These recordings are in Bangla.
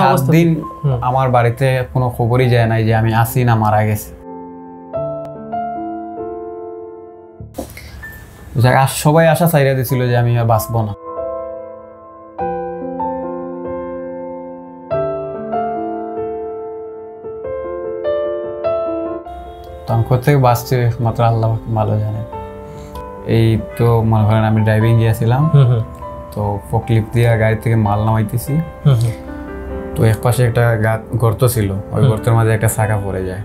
সাত দিন আমার বাড়িতে কোনো খবরই যায় নাই যে আমি আসি না মারা গেছি। সবাই আশা চাইরা দিছিল যে আমি আর বাঁচবো না। তো আমি কোথেকে বাঁচছি একমাত্র আল্লাহ ভালো জানে। এই তো মনে করেন আমি ড্রাইভিং গিয়েছিলাম। তো ফকলিপ দিয়ে গাড়ি থেকে মাল নামাইতেছি। তো এক পাশে একটা গর্ত ছিল ওই গর্তের মাঝে একটা চাকা পড়ে যায়।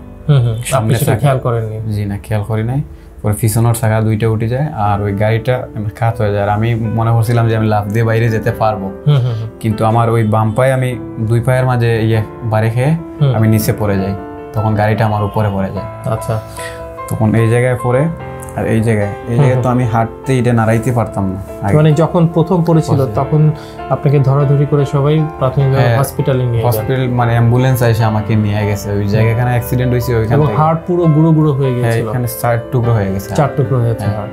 সামনে খেয়াল করেননি। জি না খেয়াল করি নাই। পরে পিছনের চাকা দুইটা উঠে যায় আর ওই গাড়িটা খাত হয়ে যায়। আর আমি মনে করছিলাম যে আমি লাফ দিয়ে বাইরে যেতে পারব। কিন্তু আমার ওই বাম পায়ে আমি দুই পায়ের মাঝে ইয়ে বাড়ি খেয়ে আমি নিচে পড়ে যাই। তখন গাড়িটা আমার উপরে পড়ে যায়। আচ্ছা। তখন এই জায়গায় পড়ে আর এই জায়গায়। এই জায়গায় তো আমি হাঁটতে এটা নাড়াইতে পারতাম না মানে যখন প্রথম পড়েছিল তখন আপনাকে ধরাধরি করে সবাই প্রাথমিকভাবে হ্যাঁ, হসপিটালে নিয়ে যান হসপিটাল মানে অ্যাম্বুলেন্স এসে আমাকে নিয়ে গেছে। ওই জায়গাখানে অ্যাক্সিডেন্ট হয়েছে ওইখান এবং হাড় পুরো গুঁড়ো গুঁড়ো হয়ে হ্যাঁ, এখানে চার টুকরো হয়ে গেছে চার টুকরো হয়েছে হ্যাঁ। হাড়।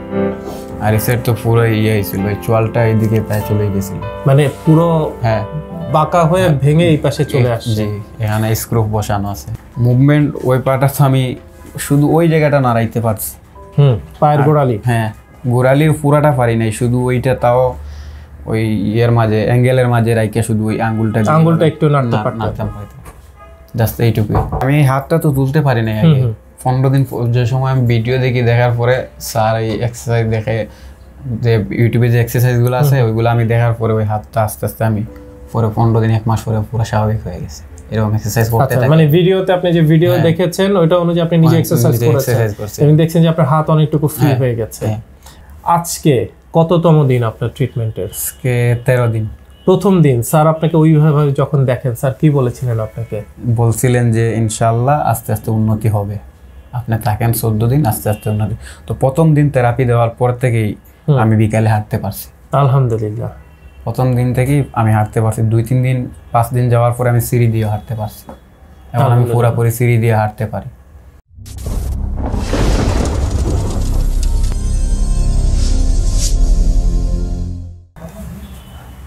আর এই সাইড তো পুরো ইয়ে হয়েছিল ওই চোয়ালটা এইদিকে প্রায় চলে গেছিল। মানে পুরো হ্যাঁ। বাঁকা হয়ে ভেঙে এই পাশে চলে আসছে। জি এখানে স্ক্রু বসানো আছে। মুভমেন্ট ওই পাটা তো আমি শুধু ওই জায়গাটা নাড়াইতে পারছি। হুম। পায়ের গোড়ালি। হ্যাঁ গোড়ালির পুরাটা পারি নাই শুধু ওইটা তাও ওই ইয়ের মাঝে অ্যাঙ্গেলের মাঝে রাইকে শুধু ওই আঙ্গুলটা আঙ্গুলটা একটু নাড়তে নাড়তাম হয়তো। জাস্ট এইটুকুই আমি হাতটা তো তুলতে পারি নাই আগে। পনেরো দিন যে সময় আমি ভিডিও দেখি দেখার পরে স্যার এই এক্সারসাইজ দেখে যে ইউটিউবে যে এক্সারসাইজগুলো আছে ওইগুলো আমি দেখার পরে ওই হাতটা আস্তে আস্তে আমি পরে পনেরো দিন এক মাস পরে পুরো স্বাভাবিক হয়ে গেছে। এরকম এক্সারসাইজ করতে আচ্ছা থাকি। মানে ভিডিওতে আপনি যে ভিডিও হ্যাঁ। দেখেছেন ওইটা অনুযায়ী আপনি নিজে হ্যাঁ, এক্সারসাইজ নিজে করেছেন। এবং দেখছেন যে আপনার হাত অনেকটুকু ফ্রি হ্যাঁ, হয়ে গেছে। হ্যাঁ। আজকে কততম দিন আপনার ট্রিটমেন্টের আজকে তেরো দিন। প্রথম দিন। স্যার আপনাকে ওইভাবে যখন দেখেন স্যার কি বলেছিলেন আপনাকে? বলছিলেন যে ইনশাল্লাহ আস্তে আস্তে উন্নতি হবে। আপনি থাকেন চোদ্দ দিন আস্তে আস্তে উন্নতি। তো প্রথম দিন থেরাপি দেওয়ার পর থেকেই আমি বিকালে হাঁটতে পারছি। আলহামদুলিল্লাহ। প্রথম দিন থেকেই আমি হাঁটতে পারছি। দুই তিন দিন পাঁচ দিন যাওয়ার পরে আমি সিঁড়ি দিয়ে হাঁটতে পারছি। এখন আমি। পুরোপুরি সিঁড়ি দিয়ে হাঁটতে পারি।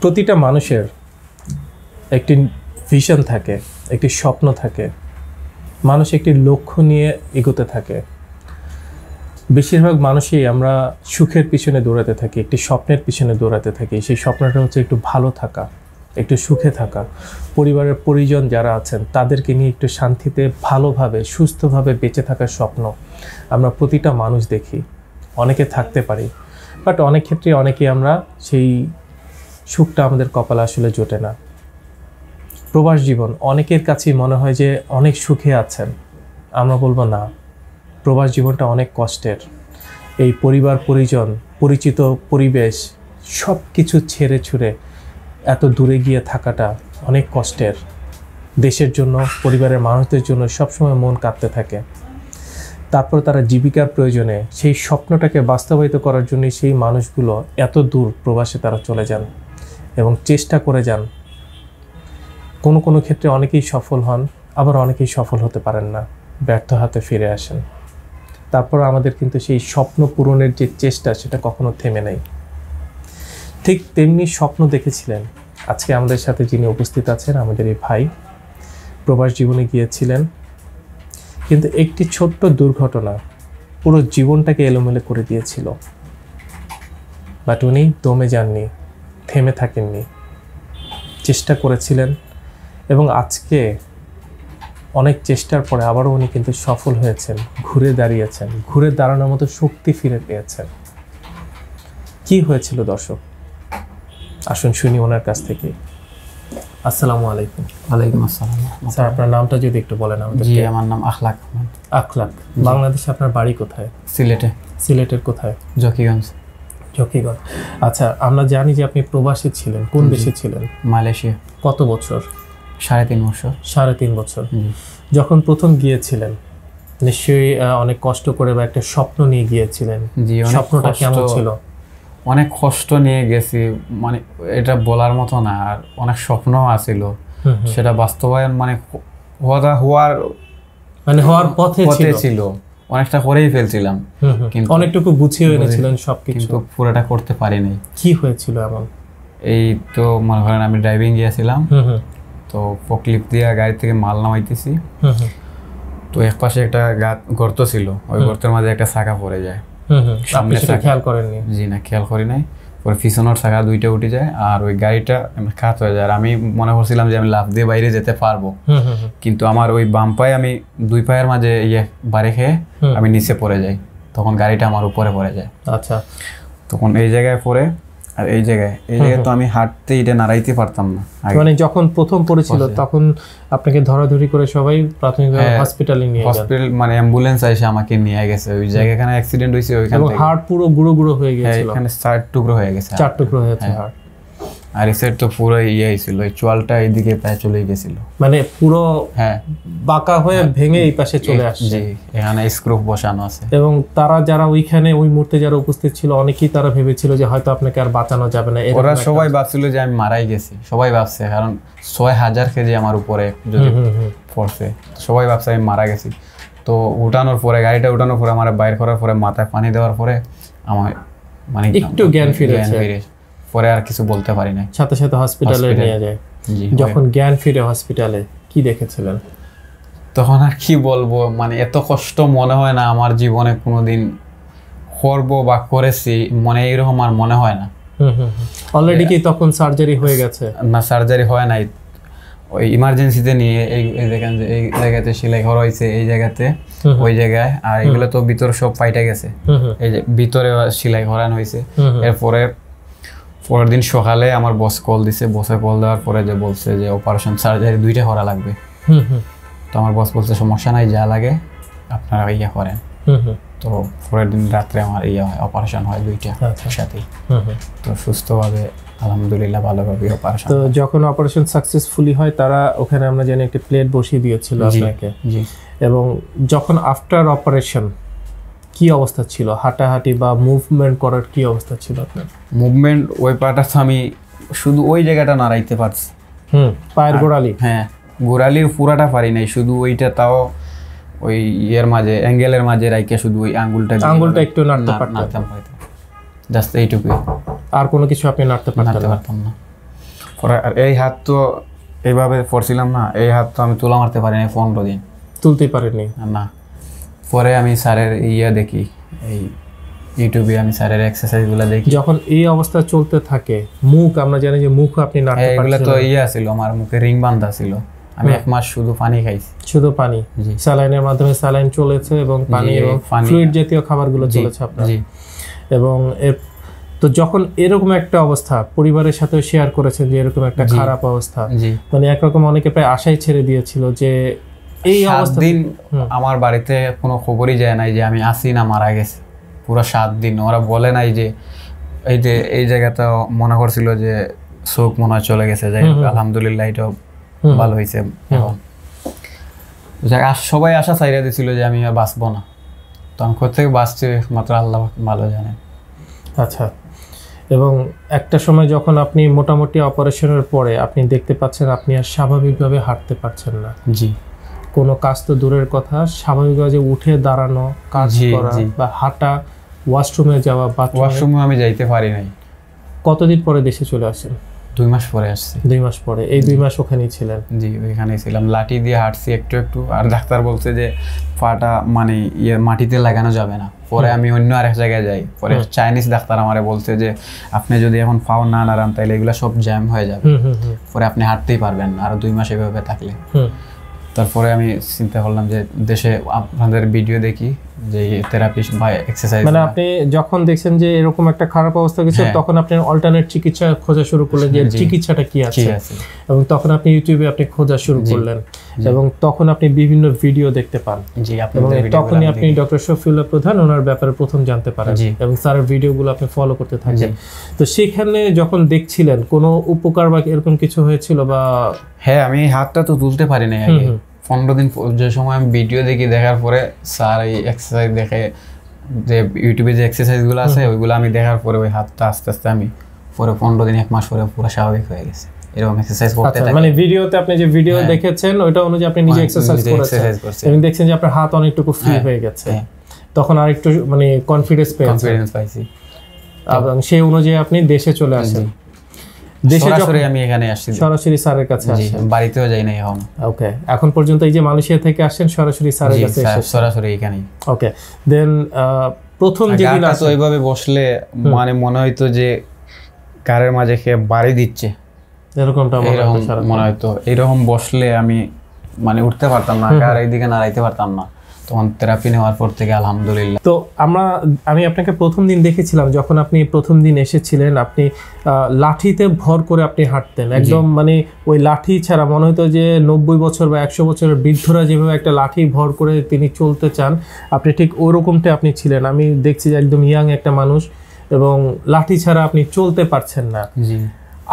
প্রতিটা মানুষের একটি ভিশন থাকে একটি স্বপ্ন থাকে। মানুষ একটি লক্ষ্য নিয়ে এগোতে থাকে। বেশিরভাগ মানুষই আমরা সুখের পিছনে দৌড়াতে থাকি, একটি স্বপ্নের পিছনে দৌড়াতে থাকি। সেই স্বপ্নটা হচ্ছে একটু ভালো থাকা, একটু সুখে থাকা। পরিবারের পরিজন যারা আছেন, তাদেরকে নিয়ে একটু শান্তিতে, ভালোভাবে, সুস্থভাবে বেঁচে থাকার স্বপ্ন আমরা প্রতিটা মানুষ দেখি। অনেকে থাকতে পারি, বাট অনেক ক্ষেত্রে অনেকে আমরা সেই সুখটা আমাদের কপালে আসলে জোটে না। প্রবাস জীবন, অনেকের কাছেই মনে হয় যে অনেক সুখে আছেন। আমরা বলব না। প্রবাস জীবনটা অনেক কষ্টের। এই পরিবার, পরিজন, পরিচিত পরিবেশ সব কিছু ছেড়ে ছুড়ে এত দূরে গিয়ে থাকাটা অনেক কষ্টের। দেশের জন্য, পরিবারের মানুষদের জন্য সবসময় মন কাঁদতে থাকে। তারপর তারা জীবিকার প্রয়োজনে সেই স্বপ্নটাকে বাস্তবায়িত করার জন্য সেই মানুষগুলো এত দূর প্রবাসে তারা চলে যান এবং চেষ্টা করে যান। কোনো কোনো ক্ষেত্রে অনেকেই সফল হন, আবার অনেকেই সফল হতে পারেন না। ব্যর্থ হাতে ফিরে আসেন। তারপর আমাদের কিন্তু সেই স্বপ্ন পূরণের যে চেষ্টা, সেটা কখনো থেমে নেই। ঠিক তেমনি স্বপ্ন দেখেছিলেন। আজকে আমাদের সাথে যিনি উপস্থিত আছেন, আমাদের এই ভাই প্রবাস জীবনে গিয়েছিলেন। কিন্তু একটি ছোট্ট দুর্ঘটনা পুরো জীবনটাকে এলোমেলো করে দিয়েছিল। বাট উনি দমে যাননি, থেমে থাকেননি। চেষ্টা করেছিলেন এবং আজকে অনেক চেষ্টার পরে আবারও উনি কিন্তু সফল হয়েছেন ঘুরে দাঁড়িয়েছেন ঘুরে দাঁড়ানোর মতো শক্তি ফিরে পেয়েছেন। কি হয়েছিল দর্শক? আসুন শুনি ওনার কাছ থেকে। আসসালামু আলাইকুম। ওয়ালাইকুম আসসালাম। স্যার আপনার নামটা যদি একটু বলেন আমাদের জি আমার নাম আখলাক আখলাক বাংলাদেশে আপনার বাড়ি কোথায়? সিলেটে। সিলেটের কোথায়? জকিগঞ্জ। ঝকিগঞ্জ আচ্ছা আমরা জানি যে আপনি প্রবাসী ছিলেন কোন দেশে ছিলেন? মালয়েশিয়া। কত বছর? সাড়ে তিন বছর। সাড়ে তিন বছর। যখন প্রথম গিয়েছিলেন নিশ্চয়ই অনেক কষ্ট করে বা একটা স্বপ্ন নিয়ে গিয়েছিলেন। স্বপ্নটা কেমন ছিল? অনেক কষ্ট নিয়ে গেছি। মানে এটা বলার মতো না আর অনেক স্বপ্ন আছিল। সেটা বাস্তবায়ন মানে হওয়া হওয়ার মানে হওয়ার পথে ছিল। অনেকটা করেই ফেলছিলাম। কিন্তু- অনেকটুকু গুছিয়ে এনেছিলেন সবকিছু। কিন্তু পুরোটা করতে পারি নাই কি হয়েছিল এমন? এই তো মনে করেন আমি ড্রাইভিং গিয়েছিলাম। তো ফকলিপ দিয়ে গাড়ি থেকে মাল নামাইতেছি। তো এক পাশে একটা গর্ত ছিল ওই গর্তের মাঝে একটা চাকা পড়ে যায়। সামনে খেয়াল করেননি? জি না খেয়াল করি নাই। পরে পিছনের চাকা দুইটা উঠে যায় আর ওই গাড়িটা খাত হয়ে যায়। আর আমি মনে করছিলাম যে আমি লাফ দিয়ে বাইরে যেতে পারব। কিন্তু আমার ওই বাম পায়ে আমি দুই পায়ের মাঝে ইয়ে বাড়ি খেয়ে আমি নিচে পড়ে যাই। তখন গাড়িটা আমার উপরে পড়ে যায়। আচ্ছা। তখন এই জায়গায় পড়ে আর এই জায়গায়। এই জায়গায় তো আমি হাঁটতে এটা নাড়াইতে পারতাম না মানে যখন প্রথম পড়েছিল তখন আপনাকে ধরাধরি করে সবাই প্রাথমিকভাবে হ্যাঁ, হসপিটালে নিয়ে যান হসপিটাল মানে অ্যাম্বুলেন্স এসে আমাকে নিয়ে গেছে। ওই জায়গায় এখানে অ্যাক্সিডেন্ট হয়েছে ওইখান হাড় পুরো গুঁড়ো গুঁড়ো হয়ে গেছে গিয়েছিল। এখানে চার টুকরো হয়ে গেছে চার টুকরো হয়ে। গেছে হাড়। আর সাইড তো পুরো ইয়ে চোয়ালটা এইদিকে প্রায় চলে গেছিল। মানে পুরো হ্যাঁ। বাঁকা হয়ে ভেঙে এই পাশে চলে আসছে। এখানে স্ক্রু বসানো আছে। এবং তারা যারা ওইখানে ওই মুহূর্তে যারা উপস্থিত ছিল অনেকেই তারা ভেবেছিল যে হয়তো আপনাকে আর বাঁচানো যাবে না ওরা সবাই ভাবছিল যে আমি মারাই গেছি সবাই ভাবছে কারণ ছয় হাজার কেজি আমার উপরে যদি। পড়ছে সবাই ভাবছে আমি মারা গেছি। তো উঠানোর পরে গাড়িটা উঠানোর পরে আমার বাইর করার পরে মাথায় পানি দেওয়ার পরে আমার মানে একটু জ্ঞান ফিরেছে। পরে আর কিছু বলতে পারি নাই। সাথে সাথে হসপিটালে নিয়ে যায়। যখন জ্ঞান ফিরে হসপিটালে কি দেখেছিলেন? তখন আর কি বলব মানে এত কষ্ট মনে হয় না আমার জীবনে কোনোদিন করব বা করেছি মনে এইরকম আর মনে হয় না। অলরেডি কি তখন সার্জারি হয়ে গেছে? না সার্জারি হয় নাই। ওই ইমার্জেন্সিতে নিয়ে এই দেখেন যে এই জায়গাতে সেলাই করা হয়েছে এই জায়গাতে ওই জায়গায়। আর এগুলো তো ভিতরে সব ফাইটে গেছে। এই যে ভিতরে সেলাই করানো হয়েছে। এরপরে পরের দিন সকালে আমার বস কল দিছে। বসে কল দেওয়ার পরে যে বলছে যে অপারেশন সার্জারি দুইটা করা লাগবে। তো আমার বস বলছে সমস্যা নাই যা লাগে আপনারা ইয়ে করেন। তো পরের দিন রাত্রে আমার ইয়ে হয় অপারেশন হয় দুইটা আচ্ছা। একসাথেই। তো সুস্থভাবে আলহামদুলিল্লাহ ভালোভাবে অপারেশন তো যখন অপারেশন সাকসেসফুলি হয় তারা ওখানে আমরা জানি একটা প্লেট বসিয়ে দিয়েছিল আপনাকে। এবং যখন আফটার অপারেশন কি অবস্থা ছিল? হাঁটাহাঁটি বা মুভমেন্ট করার কি অবস্থা ছিল আপনার? মুভমেন্ট ওই পাটা তো আমি শুধু ওই জায়গাটা নাড়াইতে পারছি। হুম পায়ের গোড়ালি? হ্যাঁ গোড়ালির পুরাটা পারি নাই শুধু ওইটা তাও ওই ইয়ের মাঝে অ্যাঙ্গেলের মাঝে রাইকে শুধু ওই আঙ্গুলটা আঙ্গুলটা একটু নাড়তে হয়তো। জাস্ট এইটুকুই আর কোনো কিছু আপনি নাড়তে পারতাম না। আর এই হাত তো এইভাবে পড়ছিলাম না এই হাত তো আমি তুলা মারতে পারি না পনেরো দিন। তুলতেই পারেননি? না। পরে আমি স্যারের ইয়ে দেখি এই ইউটিউবে আমি স্যারের এক্সারসাইজগুলো দেখি। যখন এই অবস্থা চলতে থাকে মুখ আমরা জানি যে মুখ আপনি নাড়তে হ্যাঁ, এগুলো তো ইয়ে ছিল আমার মুখে রিং বান্ধা ছিল। আমি এক মাস শুধু পানি খাইছি। শুধু পানি? স্যালাইনের মাধ্যমে স্যালাইন চলেছে এবং পানি এবং ফ্লুইড জাতীয় খাবারগুলো চলেছে আপনার। জি। এবং এর তো যখন এরকম একটা অবস্থা পরিবারের সাথে শেয়ার করেছেন যে এরকম একটা খারাপ অবস্থা মানে একরকম অনেকে প্রায় আশাই ছেড়ে দিয়েছিল যে এই সাত অবস্থা দিন আমার বাড়িতে কোনো খবরই যায় নাই যে আমি আসি না মারা গেছে। পুরো সাত দিন। ওরা বলে নাই যে এই যে এই জায়গাটা মনে করছিল যে শোক মনে হয় চলে গেছে। যাই। আলহামদুলিল্লাহ এটা ভালো হয়েছে। এখন সবাই আশা চাইরা দিছিল যে আমি আর বাঁচবো না। তো আমি কোথেকে বাঁচছি মাত্র আল্লাহ ভালো জানেন আচ্ছা। এবং একটা সময় যখন আপনি মোটামুটি অপারেশনের পরে আপনি দেখতে পাচ্ছেন আপনি আর স্বাভাবিকভাবে হাঁটতে পারছেন না। জি। কোনো কাজ তো দূরের কথা স্বাভাবিকভাবে যে উঠে দাঁড়ানো কাজ করা বা হাঁটা ওয়াশরুমে যাওয়া বাথরুমে ওয়াশরুমে আমি যাইতে পারি নাই। কতদিন পরে দেশে চলে আসেন? দুই মাস পরে আসছি। দুই মাস পরে এই দুই মাস ওখানেই ছিলেন? জি ওইখানেই ছিলাম। লাঠি দিয়ে হাঁটছি একটু একটু। আর ডাক্তার বলছে যে পাটা মানে ইয়ে মাটিতে লাগানো যাবে না। পরে আমি অন্য আরেক জায়গায় যাই। পরে চাইনিজ ডাক্তার আমারে বলছে যে আপনি যদি এখন পাও না নাড়ান তাহলে এগুলো সব জ্যাম হয়ে যাবে। পরে আপনি হাঁটতেই পারবেন আর দুই মাস এভাবে থাকলে। তারপরে আমি চিন্তা করলাম যে দেশে আপনাদের ভিডিও দেখি যে থেরাপি বা এক্সারসাইজ মানে আপনি যখন দেখছেন যে এরকম একটা খারাপ অবস্থা গেছে হ্যাঁ। তখন আপনি অল্টারনেট চিকিৎসা খোঁজা শুরু করলেন যে চিকিৎসাটা কি আছে। এবং তখন আপনি ইউটিউবে আপনি খোঁজা শুরু করলেন। এবং তখন আপনি বিভিন্ন ভিডিও দেখতে পান। জি এবং তখনই আপনি ডক্টর শফিউল্লাহ প্রধান ওনার ব্যাপারে প্রথম জানতে পারেন। এবং স্যারের ভিডিওগুলো আপনি ফলো করতে থাকেন। তো সেখানে যখন দেখছিলেন কোনো উপকার বা এরকম কিছু হয়েছিল বা হ্যাঁ আমি হাতটা তো তুলতে পারি না আগে। পনেরো দিন যে সময় আমি ভিডিও দেখি দেখার পরে স্যার এই এক্সারসাইজ দেখে যে ইউটিউবে যে এক্সারসাইজগুলো আছে ওইগুলো আমি দেখার পরে ওই হাতটা আস্তে আস্তে আমি পরে পনেরো দিন এক মাস পরে পুরো স্বাভাবিক হয়ে গেছে। এরকম এক্সারসাইজ করতে আচ্ছা থাকি। মানে ভিডিওতে আপনি যে ভিডিও হ্যাঁ। দেখেছেন ওইটা অনুযায়ী আপনি নিজে হ্যাঁ, এক্সারসাইজ নিজে করেছেন। এবং দেখছেন যে আপনার হাত অনেকটুকু ফ্রি হ্যাঁ, হয়ে গেছে। হ্যাঁ। তখন আর একটু মানে কনফিডেন্স পেয়েছেন। কনফিডেন্স পাইছি। এবং সেই অনুযায়ী আপনি দেশে চলে আসেন। দেশে সরাসরি আমি এখানে আসছি। সরাসরি স্যারের কাছে জি বাড়িতেও যাই না এখন। ওকে এখন পর্যন্ত এই যে মালয়েশিয়া থেকে আসেন সরাসরি স্যারের কাছে স্যার, সরাসরি এখানেই। ওকে দেন প্রথম যেদিন গাটা এইভাবে বসলে মানে মনে হইতো যে কারের মাঝে খেয়ে বাড়ি দিচ্ছে। এরকমটা মনে হতো হইতো। এরকম বসলে আমি মানে উঠতে পারতাম না কার এইদিকে নাড়াইতে পারতাম না। তখন থেরাপি নেওয়ার পর থেকে আলহামদুলিল্লাহ। তো আমরা আমি আপনাকে প্রথম দিন দেখেছিলাম যখন আপনি প্রথম দিন এসেছিলেন আপনি লাঠিতে ভর করে আপনি হাঁটতেন। একদম মানে ওই লাঠি ছাড়া মনে হতো যে নব্বই বছর বা একশো বছরের বৃদ্ধরা যেভাবে একটা লাঠি ভর করে তিনি চলতে চান আপনি ঠিক ওরকমটা আপনি ছিলেন। আমি দেখছি যে একদম ইয়াং একটা মানুষ এবং লাঠি ছাড়া আপনি চলতে পারছেন না। জি।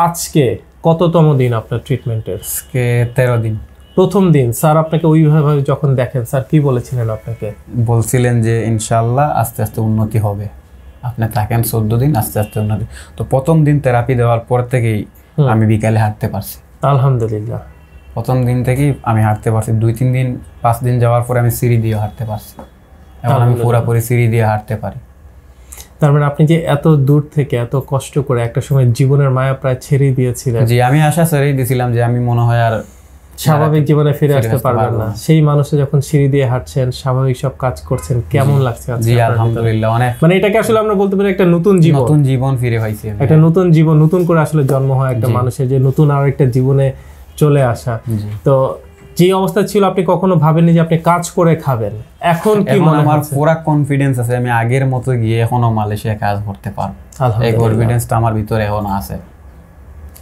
আজকে কততম দিন আপনার ট্রিটমেন্টের আজকে তেরো দিন। প্রথম দিন স্যার আপনাকে ওইভাবে যখন দেখেন স্যার কি বলেছিলেন আপনাকে? বলছিলেন যে ইনশাল্লাহ আস্তে আস্তে উন্নতি হবে। আপনি থাকেন চোদ্দ দিন আস্তে আস্তে উন্নতি। তো প্রথম দিন থেরাপি দেওয়ার পর থেকেই আমি বিকালে হাঁটতে পারছি। আলহামদুলিল্লাহ। প্রথম দিন থেকেই আমি হাঁটতে পারছি। দুই তিন দিন পাঁচ দিন যাওয়ার পরে আমি সিঁড়ি দিয়ে হাঁটতে পারছি। এখন আমি পুরোপুরি সিঁড়ি দিয়ে হাঁটতে পারি। তার মানে আপনি যে এত দূর থেকে এত কষ্ট করে একটা সময় জীবনের মায়া প্রায় ছেড়েই দিয়েছিলেন। জি আমি আশা ছেড়েই দিয়েছিলাম যে আমি মনে হয় আর স্বাভাবিক জীবনে ফিরে আসতে পারবেন না। সেই মানুষে যখন সিঁড়ি দিয়ে হাঁটছেন স্বাভাবিক সব কাজ করছেন কেমন লাগছে জি আলহামদুলিল্লাহ অনেক মানে এটাকে আসলে আমরা বলতে পারি একটা নতুন জীবন নতুন জীবন। ফিরে পাইছি একটা নতুন জীবন নতুন করে আসলে জন্ম হয় একটা মানুষের যে নতুন আর একটা জীবনে চলে আসা। তো যে অবস্থা ছিল আপনি কখনো ভাবেননি যে আপনি কাজ করে খাবেন? এখন কি মনে আমার পুরা কনফিডেন্স আছে আমি আগের মতো গিয়ে এখনও মালয়েশিয়া কাজ করতে পারব। এই কনফিডেন্সটা আমার ভিতরে এখনও আছে।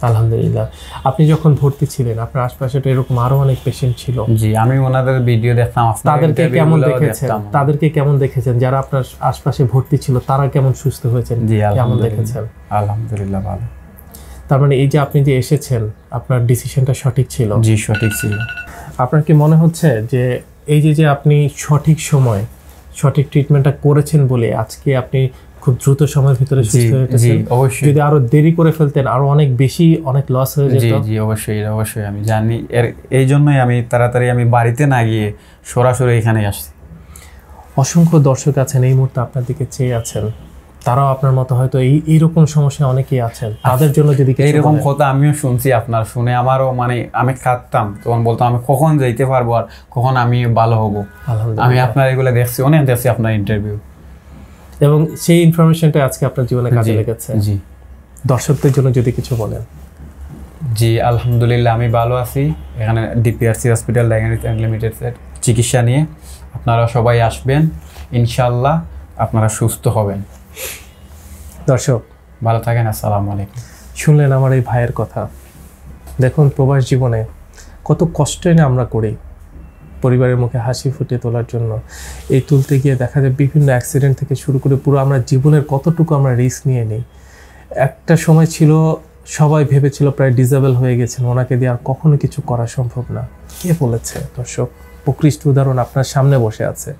আলহামদুলিল্লাহ। আপনি যখন ভর্তি ছিলেন আপনার আশপাশে তো এরকম আরও অনেক পেশেন্ট ছিল। জি আমি ওনাদের ভিডিও দেখতাম তাদেরকে কেমন দেখেছেন? তাদেরকে কেমন দেখেছেন? যারা আপনার আশপাশে ভর্তি ছিল তারা কেমন সুস্থ হয়েছেন? কেমন দেখেছেন? আলহামদুলিল্লাহ ভালো। তার মানে এই যে আপনি যে এসেছেন আপনার ডিসিশনটা সঠিক ছিল? জি সঠিক ছিল। আপনার কি মনে হচ্ছে যে এই যে যে আপনি সঠিক সময় সঠিক ট্রিটমেন্টটা করেছেন বলে আজকে আপনি খুব দ্রুত সময়ের ভিতরে সুস্থ হয়ে জি গেছেন অবশ্যই। যদি আরও দেরি করে ফেলতেন আরও অনেক বেশি অনেক লস হয়ে যেত। জি অবশ্যই অবশ্যই আমি জানি। এর এই জন্যই আমি তাড়াতাড়ি আমি বাড়িতে না গিয়ে সরাসরি এখানে আসছি। অসংখ্য দর্শক আছেন এই মুহূর্তে আপনার দিকে চেয়ে আছেন। তারাও আপনার মতো হয়তো এই এইরকম সমস্যা অনেকেই আছেন। তাদের জন্য যদি এইরকম কথা আমিও শুনছি আপনার শুনে আমারও মানে আমি কাঁদতাম। তখন বলতাম আমি কখন যাইতে পারব আর কখন আমি ভালো হব? আমি আপনার এগুলো দেখছি অনেক দেখছি আপনার ইন্টারভিউ এবং সেই ইনফরমেশনটা আজকে আপনার জীবনে কাজে লেগেছে। জি। দর্শকদের জন্য যদি কিছু বলেন। জি আলহামদুলিল্লাহ আমি ভালো আছি। এখানে ডিপিআরসি হসপিটাল ডায়াগনিক লিমিটেডের চিকিৎসা নিয়ে আপনারা সবাই আসবেন। ইনশাল্লাহ আপনারা সুস্থ হবেন। দর্শক ভালো থাকেন আসসালামু আলাইকুম। শুনলেন আমার এই ভাইয়ের কথা। দেখুন প্রবাস জীবনে কত কষ্টই না আমরা করি। পরিবারের মুখে হাসি ফুটিয়ে তোলার জন্য। এই তুলতে গিয়ে দেখা যায় বিভিন্ন অ্যাক্সিডেন্ট থেকে শুরু করে পুরো আমরা জীবনের কতটুকু আমরা রিস্ক নিয়ে নিই। একটা সময় ছিল, সবাই ভেবেছিল প্রায় ডিজেবল হয়ে গেছেন, ওনাকে দিয়ে আর কখনো কিছু করা সম্ভব না। কে বলেছে, দর্শক? প্রকৃষ্ট উদাহরণ আপনার সামনে বসে আছে।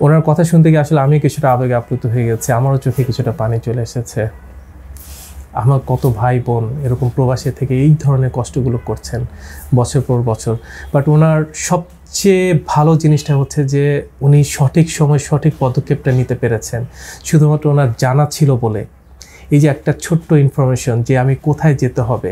ওনার কথা শুনতে গিয়ে আসলে আমি কিছুটা আবেগে আপ্লুত হয়ে গেছে, আমারও চোখে কিছুটা পানি চলে এসেছে। আমার কত ভাই বোন, এরকম প্রবাসী থেকে এই ধরনের কষ্টগুলো করছেন বছর পর বছর। বাট ওনার সবচেয়ে ভালো জিনিসটা হচ্ছে যে উনি সঠিক সময় সঠিক পদক্ষেপটা নিতে পেরেছেন। শুধুমাত্র ওনার জানা ছিল বলে। এই যে একটা ছোট্ট ইনফরমেশন যে আমি কোথায় যেতে হবে,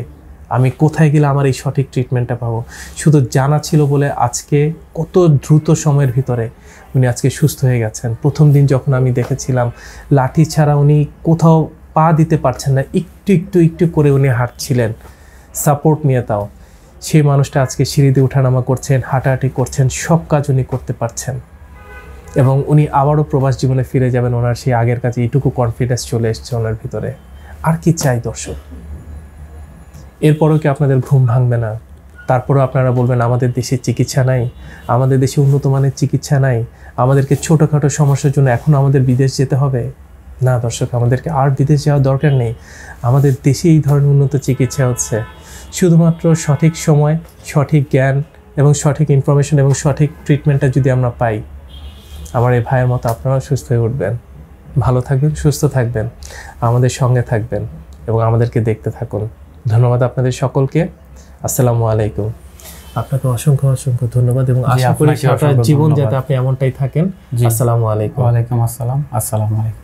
আমি কোথায় গেলে আমার এই সঠিক ট্রিটমেন্টটা পাবো, শুধু জানা ছিল বলে আজকে কত দ্রুত সময়ের ভিতরে উনি আজকে সুস্থ হয়ে গেছেন। প্রথম দিন যখন আমি দেখেছিলাম, লাঠি ছাড়া উনি কোথাও পা দিতে পারছেন না, একটু একটু একটু করে উনি হাঁটছিলেন। সাপোর্ট নিয়ে তাও। সেই মানুষটা আজকে সিঁড়িতে ওঠানামা করছেন, হাঁটাহাঁটি করছেন, সব কাজ উনি করতে পারছেন। এবং উনি আবারও প্রবাস জীবনে ফিরে যাবেন, ওনার সেই আগের কাছে এইটুকু কনফিডেন্স চলে এসছে ওনার ভিতরে। আর কি চাই দর্শক? এরপরও কি আপনাদের ঘুম ভাঙবে না? তারপরেও আপনারা বলবেন, আমাদের দেশে চিকিৎসা নাই, আমাদের দেশে উন্নত মানের চিকিৎসা নাই, আমাদেরকে ছোটোখাটো সমস্যার জন্য এখন আমাদের বিদেশ যেতে হবে? না দর্শক আমাদেরকে আর বিদেশ যাওয়ার দরকার নেই। আমাদের দেশে এই ধরনের উন্নত চিকিৎসা হচ্ছে। শুধুমাত্র সঠিক সময় সঠিক জ্ঞান এবং সঠিক ইনফরমেশন এবং সঠিক ট্রিটমেন্টটা যদি আমরা পাই আমার এই ভাইয়ের মতো আপনারাও সুস্থ হয়ে উঠবেন। ভালো থাকবেন সুস্থ থাকবেন আমাদের সঙ্গে থাকবেন এবং আমাদেরকে দেখতে থাকুন। ধন্যবাদ আপনাদের সকলকে। আসসালামু আলাইকুম। আপনাকে অসংখ্য অসংখ্য ধন্যবাদ এবং আশা করি সারা জীবন যাতে আপনি এমনটাই থাকেন। আসসালামু আলাইকুম। ওয়ালাইকুম আসসালাম। আসসালামু আলাইকুম।